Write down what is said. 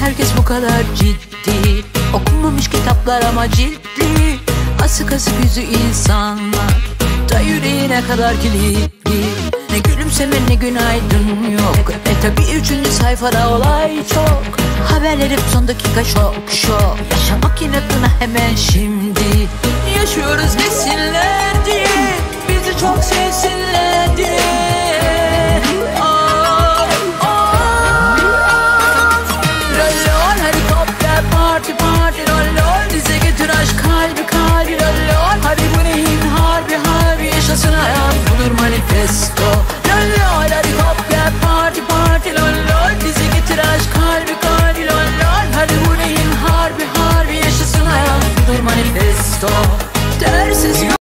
Herkes bu kadar ciddi? Okunmamış kitaplar ama ciltli Asık asık yüzü insanlar yüreğine kadar kilitli. Ne gülümseme ne günaydın yok. E tabi üçüncü sayfada olay çok. Haberlerim son dakika şok şok. Yaşamak inatına hemen şimdi. Yaşıyoruz desinler store. This is your